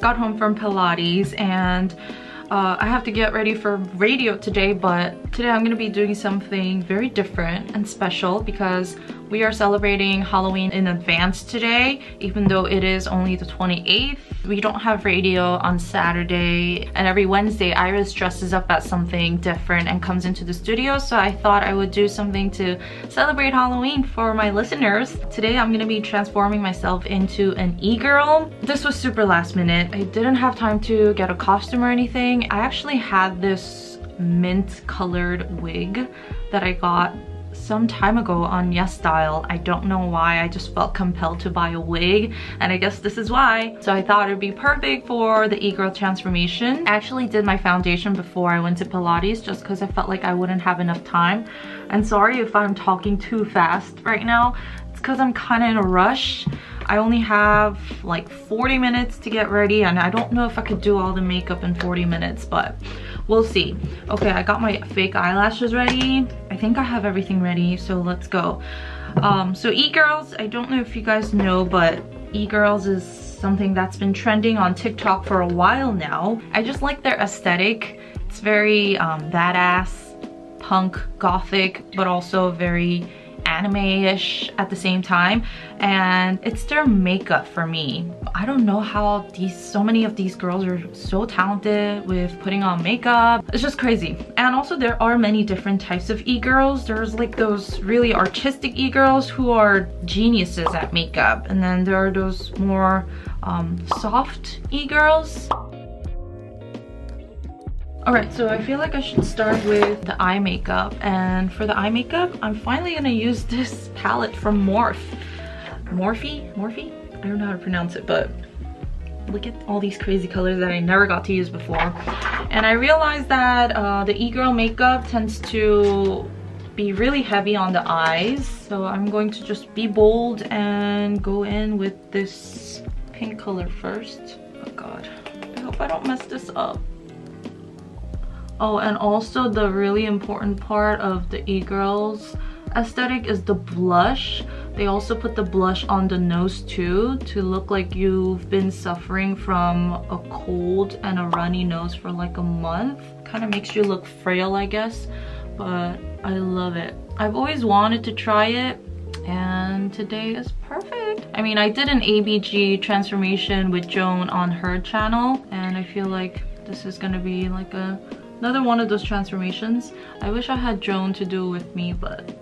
Got home from Pilates and uh, I have to get ready for radio today, but today I'm gonna be doing something very different and special because we are celebrating Halloween in advance today, even though it is only the 28th. We don't have radio on Saturday, and every Wednesday Iris dresses up as something different and comes into the studio, so I thought I would do something to celebrate Halloween for my listeners. Today I'm gonna be transforming myself into an e-girl. This was super last minute. I didn't have time to get a costume or anything. I actually had this mint colored wig that I got some time ago on YesStyle. I don't know why, I just felt compelled to buy a wig and I guess this is why. So I thought it'd be perfect for the e-girl transformation. I actually did my foundation before I went to Pilates just because I felt like I wouldn't have enough time. And sorry if I'm talking too fast right now. It's because I'm kind of in a rush. I only have like 40 minutes to get ready and I don't know if I could do all the makeup in 40 minutes, but we'll see. Okay, I got my fake eyelashes ready. I think I have everything ready, so let's go. Um, so e-girls, I don't know if you guys know, but e-girls is something that's been trending on TikTok for a while now. I just like their aesthetic. It's very um, badass, punk, gothic, but also very anime-ish at the same time and it's their makeup for me. I don't know how these so many of these girls are so talented with putting on makeup. It's just crazy. And also there are many different types of e-girls. There's like those really artistic e-girls who are geniuses at makeup and then there are those more um, soft e-girls Alright, so I feel like I should start with the eye makeup. And for the eye makeup, I'm finally gonna use this palette from Morphe. Morphe? Morphe? I don't know how to pronounce it, but look at all these crazy colors that I never got to use before. And I realized that uh, the e-girl makeup tends to be really heavy on the eyes. So I'm going to just be bold and go in with this pink color first. Oh god, I hope I don't mess this up. Oh, and also the really important part of the e-girls aesthetic is the blush. They also put the blush on the nose too to look like you've been suffering from a cold and a runny nose for like a month. Kind of makes you look frail, I guess, but I love it. I've always wanted to try it and today is perfect. I mean, I did an ABG transformation with Joan on her channel and I feel like this is gonna be like a Another one of those transformations. I wish I had Joan to do with me, but...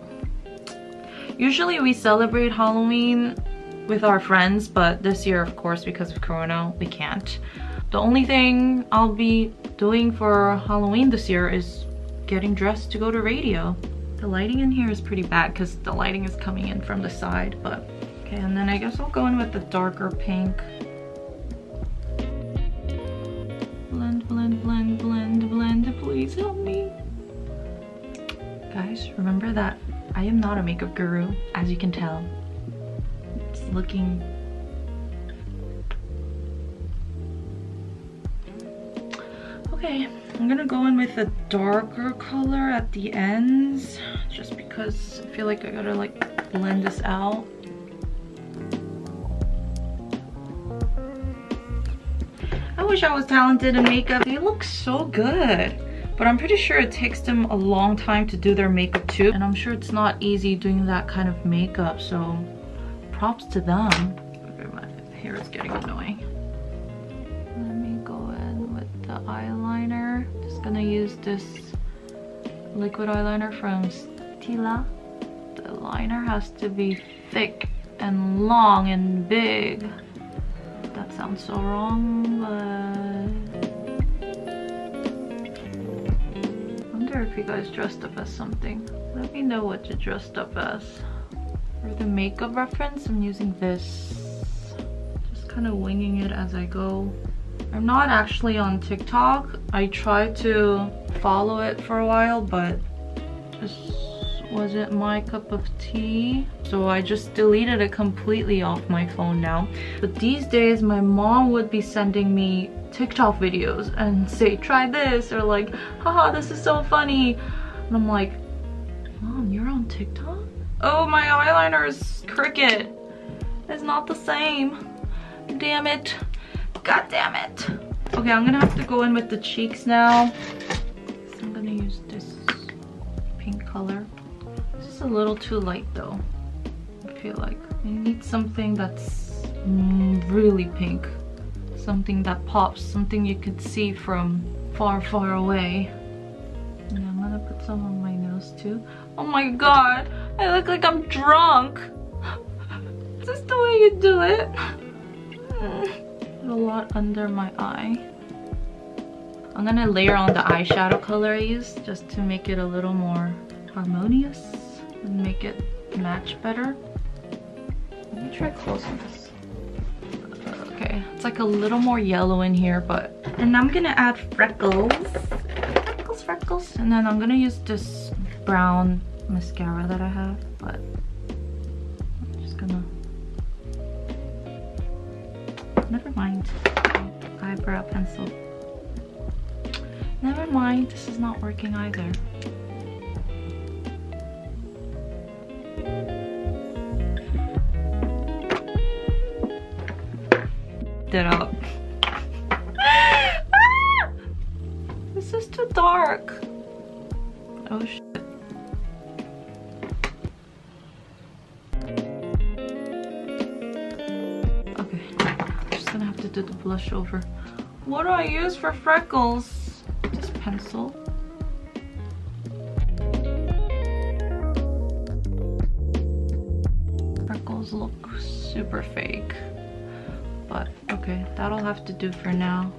Usually we celebrate Halloween with our friends, but this year, of course, because of Corona, we can't. The only thing I'll be doing for Halloween this year is getting dressed to go to radio. The lighting in here is pretty bad because the lighting is coming in from the side, but... Okay, and then I guess I'll go in with the darker pink. Guys, remember that I am not a makeup guru, as you can tell. It's looking... Okay, I'm gonna go in with a darker color at the ends, just because I feel like I gotta like blend this out. I wish I was talented in makeup. They look so good. But I'm pretty sure it takes them a long time to do their makeup too. And I'm sure it's not easy doing that kind of makeup. So props to them. My hair is getting annoying. Let me go in with the eyeliner. Just gonna use this liquid eyeliner from Stila. The liner has to be thick and long and big that sounds so wrong, but... you guys dressed up as something. Let me know what you dressed up as. For the makeup reference, I'm using this. Just kind of winging it as I go. I'm not actually on TikTok. I tried to follow it for a while, but just wasn't my cup of tea. So I just deleted it completely off my phone now. But these days, my mom would be sending me TikTok videos and say, try this, or like, haha, this is so funny. And I'm like, mom, you're on TikTok? Oh, my eyeliner is crooked. It's not the same. Damn it. God damn it. Okay, I'm gonna have to go in with the cheeks now. So I'm gonna use this little too light though. I feel like I need something that's mm, really pink. Something that pops, something you could see from far, far away. And I'm gonna put some on my nose too. Oh my god, I look like I'm drunk. Is this the way you do it? A lot under my eye. I'm gonna layer on the eyeshadow color I used just to make it a little more harmonious and make it match better. Let me try closing this. Okay, it's like a little more yellow in here, but... And I'm gonna add freckles. Freckles, freckles. And then I'm gonna use this brown mascara that I have, but I'm just gonna... Never mind. Eyebrow pencil. Never mind, this is not working either. It up. This is too dark. Oh shit. Okay, I'm just gonna have to do the blush over. What do I use for freckles? Just pencil. Freckles look super fake. But okay, that'll have to do for now.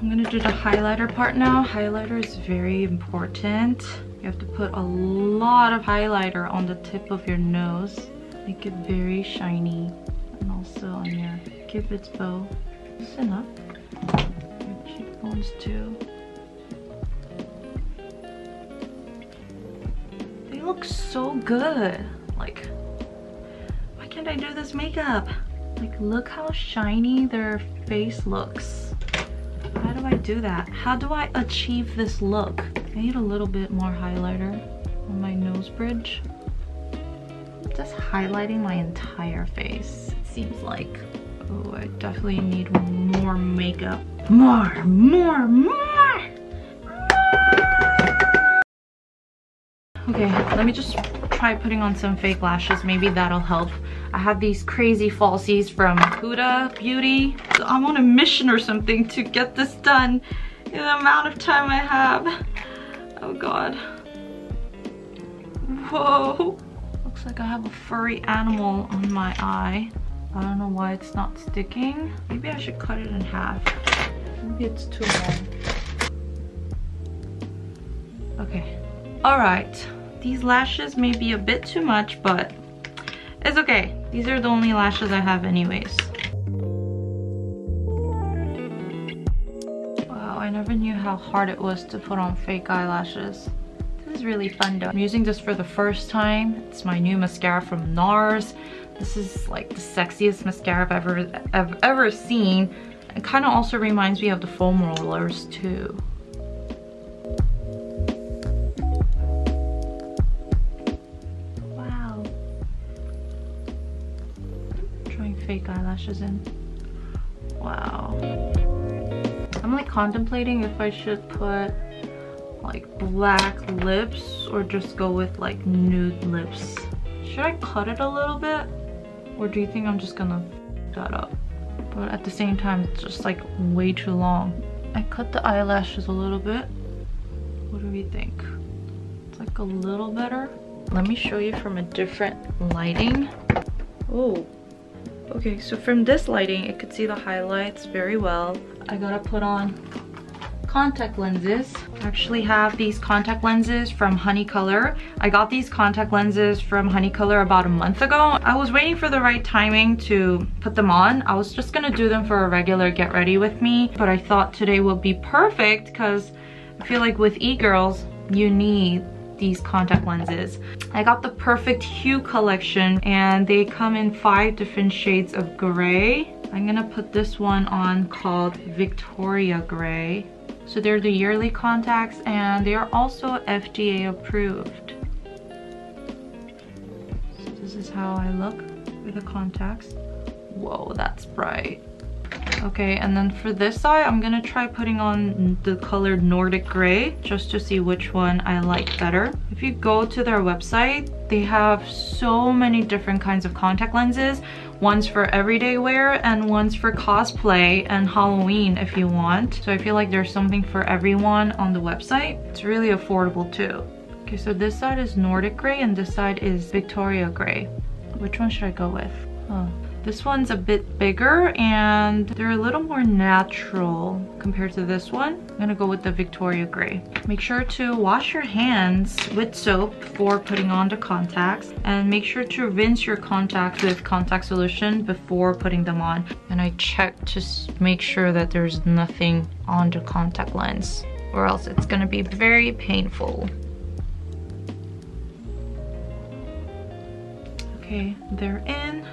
I'm gonna do the highlighter part now. Highlighter is very important. You have to put a lot of highlighter on the tip of your nose. Make it very shiny. And also on your cupid's bow. Just enough. Your cheekbones too. They look so good. Like, why can't I do this makeup? Like, look how shiny their face looks. How do I do that? How do I achieve this look? I need a little bit more highlighter on my nose bridge. Just highlighting my entire face, it seems like. Oh, I definitely need more makeup. More, more, more! Okay, let me just try putting on some fake lashes. Maybe that'll help. I have these crazy falsies from Huda Beauty. I'm on a mission or something to get this done in the amount of time I have. Oh god. Whoa. Looks like I have a furry animal on my eye. I don't know why it's not sticking. Maybe I should cut it in half. Maybe it's too long. Okay. All right. These lashes may be a bit too much, but it's okay. These are the only lashes I have anyways. Wow, I never knew how hard it was to put on fake eyelashes. This is really fun though. I'm using this for the first time. It's my new mascara from NARS. This is like the sexiest mascara I've ever, I've ever seen. It kind of also reminds me of the foam rollers too. Eyelashes in. Wow. I'm like contemplating if I should put like black lips or just go with like nude lips. Should I cut it a little bit? Or do you think I'm just gonna that up? But at the same time, it's just like way too long. I cut the eyelashes a little bit. What do we think? It's like a little better. Let me show you from a different lighting. Oh, Okay, so from this lighting, you could see the highlights very well. I gotta put on contact lenses. I actually have these contact lenses from Honey Color. I got these contact lenses from Honey Color about a month ago. I was waiting for the right timing to put them on. I was just gonna do them for a regular get ready with me, but I thought today would be perfect because I feel like with e-girls, you need these contact lenses. I got the Perfect Hue collection and they come in five different shades of gray. I'm gonna put this one on called Victoria Gray. So they're the yearly contacts and they are also FDA approved. So this is how I look with the contacts. Whoa, that's bright. Okay, and then for this side, I'm gonna try putting on the color Nordic Gray just to see which one I like better. If you go to their website, they have so many different kinds of contact lenses. One's for everyday wear and one's for cosplay and Halloween if you want. So I feel like there's something for everyone on the website. It's really affordable too. Okay, so this side is Nordic Gray and this side is Victoria Gray. Which one should I go with? Huh. This one's a bit bigger and they're a little more natural compared to this one. I'm gonna go with the Victoria Gray. Make sure to wash your hands with soap before putting on the contacts and make sure to rinse your contacts with contact solution before putting them on. And I check to make sure that there's nothing on the contact lens or else it's gonna be very painful. Okay, they're in.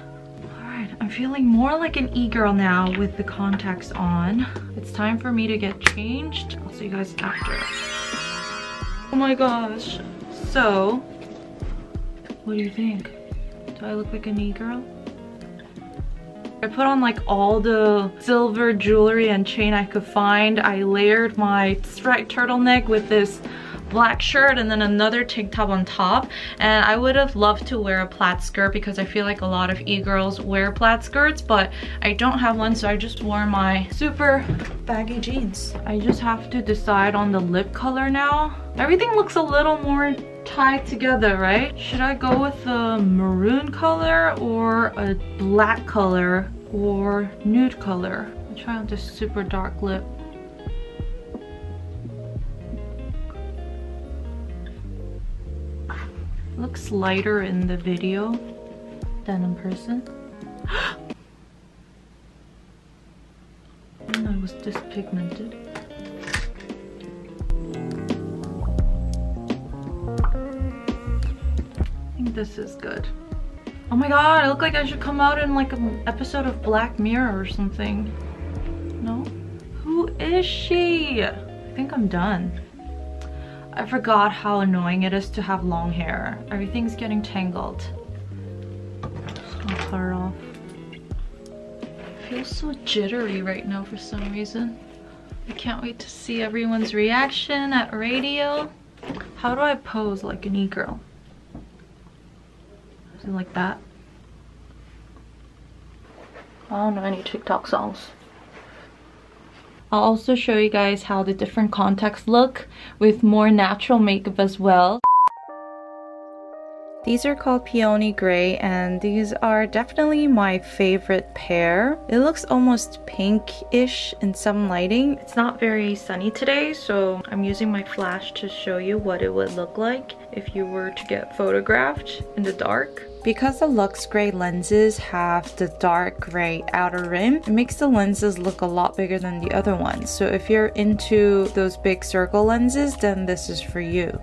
Feeling more like an e-girl now with the contacts on. It's time for me to get changed. I'll see you guys after. Oh my gosh. So, what do you think? Do I look like an e-girl? I put on like all the silver jewelry and chain I could find. I layered my striped turtleneck with this black shirt and then another tank top on top. And I would have loved to wear a plaid skirt because I feel like a lot of e-girls wear plaid skirts, but I don't have one, so I just wore my super baggy jeans. I just have to decide on the lip color now. Everything looks a little more tied together, right? Should I go with a maroon color or a black color or nude color? I'll try on this super dark lip. Looks lighter in the video than in person. and I was dispigmented. I think this is good. Oh my god, I look like I should come out in like an episode of Black Mirror or something. No? Who is she? I think I'm done. I forgot how annoying it is to have long hair. Everything's getting tangled. Just gonna cut it off. I feel so jittery right now for some reason. I can't wait to see everyone's reaction at radio. How do I pose like an e-girl? It like that? I don't know any TikTok songs. I'll also show you guys how the different contacts look with more natural makeup as well. These are called Peony Gray and these are definitely my favorite pair. It looks almost pink-ish in some lighting. It's not very sunny today so I'm using my flash to show you what it would look like if you were to get photographed in the dark. Because the Lux Gray lenses have the dark gray outer rim, it makes the lenses look a lot bigger than the other ones. So if you're into those big circle lenses, then this is for you.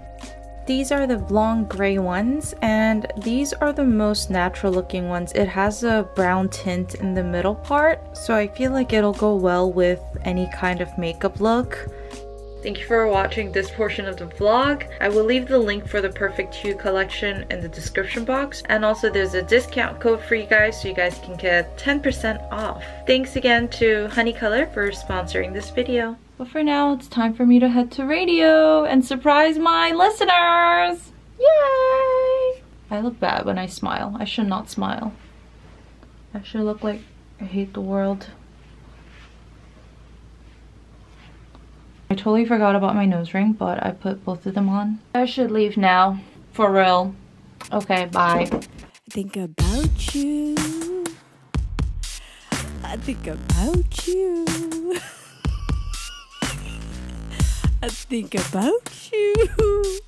These are the long gray ones and these are the most natural looking ones. It has a brown tint in the middle part so I feel like it'll go well with any kind of makeup look. Thank you for watching this portion of the vlog. I will leave the link for the Perfect Hue collection in the description box. And also there's a discount code for you guys so you guys can get 10% off. Thanks again to Honey Color for sponsoring this video. But for now, it's time for me to head to radio and surprise my listeners! Yay! I look bad when I smile. I should not smile. I should look like I hate the world. I totally forgot about my nose ring, but I put both of them on. I should leave now. For real. Okay, bye. I think about you. I think about you. I think about you.